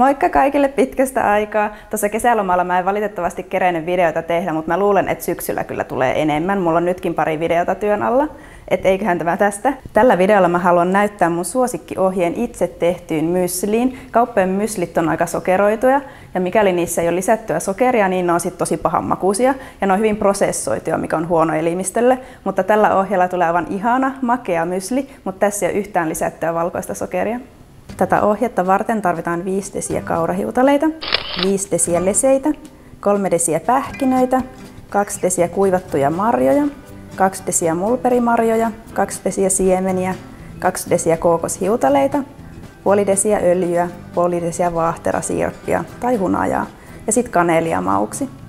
Moikka kaikille pitkästä aikaa. Tuossa kesälomalla mä en valitettavasti kerennyt videota tehdä, mutta mä luulen, että syksyllä kyllä tulee enemmän. Mulla on nytkin pari videota työn alla, et eiköhän tämä tästä. Tällä videolla mä haluan näyttää mun suosikkiohjeen itse tehtyyn mysliin. Kauppojen myslit on aika sokeroituja ja mikäli niissä ei ole lisättyä sokeria, niin ne on sitten tosi pahanmakuisia ja ne on hyvin prosessoituja, mikä on huono elimistölle. Mutta tällä ohjeella tulee aivan ihana, makea mysli, mutta tässä ei ole yhtään lisättyä valkoista sokeria. Tätä ohjetta varten tarvitaan 5 desiä kaurahiutaleita, 5 desiä leseitä, 3 desiä pähkinöitä, 2 desiä kuivattuja marjoja, 2 desiä mulperimarjoja, 2 desiä siemeniä, 2 desiä kookoshiutaleita, puoli desiä öljyä, puoli desiä vaahterasiirppia tai hunajaa ja sitten kanelia mauksi.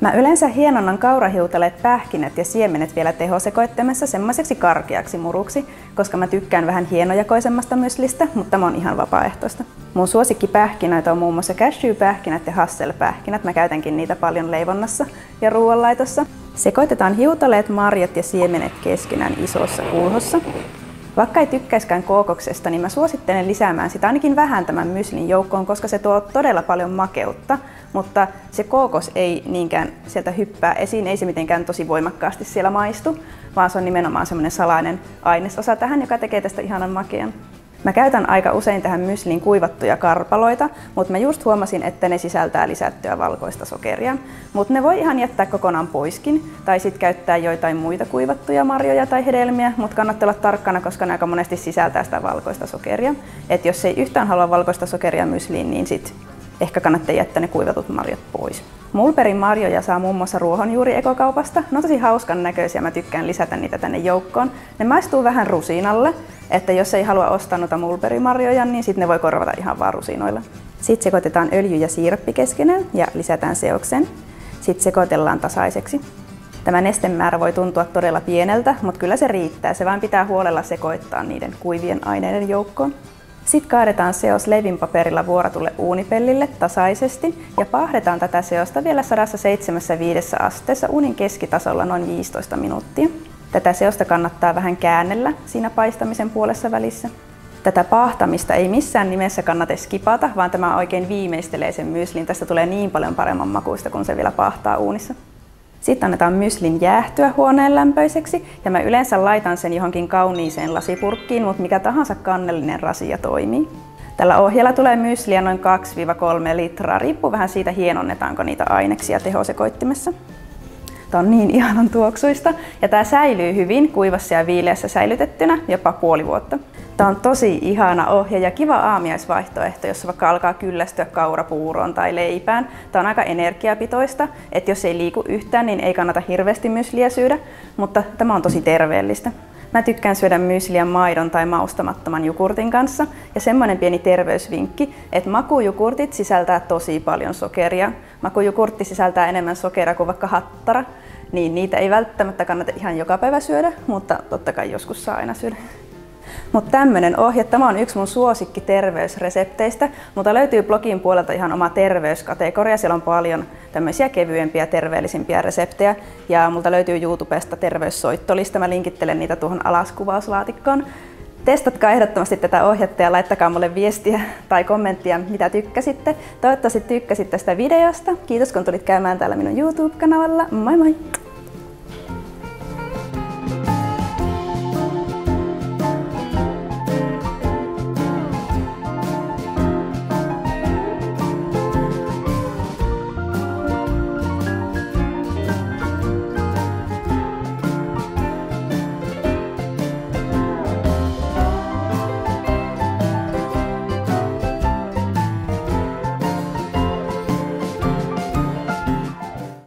Mä yleensä hienonnan kaurahiutaleet, pähkinät ja siemenet vielä tehosekoittimessa semmoiseksi karkeaksi muruksi, koska mä tykkään vähän hienojakoisemmasta myslistä, mutta tämä on ihan vapaaehtoista. Mun pähkinöitä on muun muassa cashewpähkinät ja hasselpähkinät. Mä käytänkin niitä paljon leivonnassa ja ruoanlaitossa. Sekoitetaan hiutaleet, marjat ja siemenet keskenään isossa kulhossa. Vaikka ei tykkäiskään kookoksesta, niin mä suosittelen lisäämään sitä ainakin vähän tämän myslin joukkoon, koska se tuo todella paljon makeutta, mutta se kookos ei niinkään sieltä hyppää esiin, ei se mitenkään tosi voimakkaasti siellä maistu, vaan se on nimenomaan semmoinen salainen ainesosa tähän, joka tekee tästä ihanan makean. Mä käytän aika usein tähän mysliin kuivattuja karpaloita, mutta mä just huomasin, että ne sisältää lisättyä valkoista sokeria. Mutta ne voi ihan jättää kokonaan poiskin, tai sitten käyttää joitain muita kuivattuja marjoja tai hedelmiä, mutta kannattaa olla tarkkana, koska ne aika monesti sisältää sitä valkoista sokeria. Et jos ei yhtään halua valkoista sokeria mysliin, niin sit ehkä kannattaa jättää ne kuivatut marjat pois. Mulperin marjoja saa muun muassa ruohonjuuri ekokaupasta. Ne on tosi hauskan näköisiä, mä tykkään lisätä niitä tänne joukkoon. Ne maistuu vähän rusinalle, että jos ei halua ostaa noita mulberimarjoja, niin sitten ne voi korvata ihan vaan rusinoilla. Sitten sekoitetaan öljy ja siirappi keskenään ja lisätään seoksen. Sitten sekoitellaan tasaiseksi. Tämä nestemäärä voi tuntua todella pieneltä, mutta kyllä se riittää. Se vain pitää huolella sekoittaa niiden kuivien aineiden joukkoon. Sitten kaadetaan seos levinpaperilla vuoratulle uunipellille tasaisesti ja pahdetaan tätä seosta vielä 175 asteessa uunin keskitasolla noin 15 minuuttia. Tätä seosta kannattaa vähän käännellä siinä paistamisen puolessa välissä. Tätä pahtamista ei missään nimessä kannata skipata, vaan tämä oikein viimeistelee sen myslin. Tästä tulee niin paljon paremman makuista, kun se vielä pahtaa uunissa. Sitten annetaan myslin jäähtyä huoneen lämpöiseksi ja mä yleensä laitan sen johonkin kauniiseen lasipurkkiin, mutta mikä tahansa kannellinen rasia toimii. Tällä ohjeella tulee mysliä noin 2-3 litraa, riippuu vähän siitä hienonnetaanko niitä aineksia tehosekoittimessa. Tämä on niin ihanan tuoksuista ja tämä säilyy hyvin kuivassa ja viileässä säilytettynä jopa puoli vuotta. Tämä on tosi ihana ohje ja kiva aamiaisvaihtoehto, jos vaikka alkaa kyllästyä kaurapuuroon tai leipään. Tämä on aika energiapitoista, että jos ei liiku yhtään, niin ei kannata hirveästi mysliä syödä, mutta tämä on tosi terveellistä. Mä tykkään syödä mysliä maidon tai maustamattoman jukurtin kanssa. Ja semmoinen pieni terveysvinkki, että makujukurtit sisältää tosi paljon sokeria. Makujukurtti sisältää enemmän sokeria kuin vaikka hattara, niin niitä ei välttämättä kannata ihan joka päivä syödä, mutta totta kai joskus saa aina syödä. Mutta tämmöinen ohje, tämä on yksi mun suosikki terveysresepteistä, mutta löytyy blogin puolelta ihan oma terveyskategoria. Siellä on paljon tämmöisiä kevyempiä, terveellisimpiä reseptejä. Ja multa löytyy YouTubesta terveyssoittolista. Mä linkittelen niitä tuohon alaskuvaus-laatikkoon. Testatkaa ehdottomasti tätä ohjetta ja laittakaa mulle viestiä tai kommenttia, mitä tykkäsitte. Toivottavasti tykkäsit tästä videosta. Kiitos kun tulit käymään täällä minun YouTube-kanavalla. Moi moi!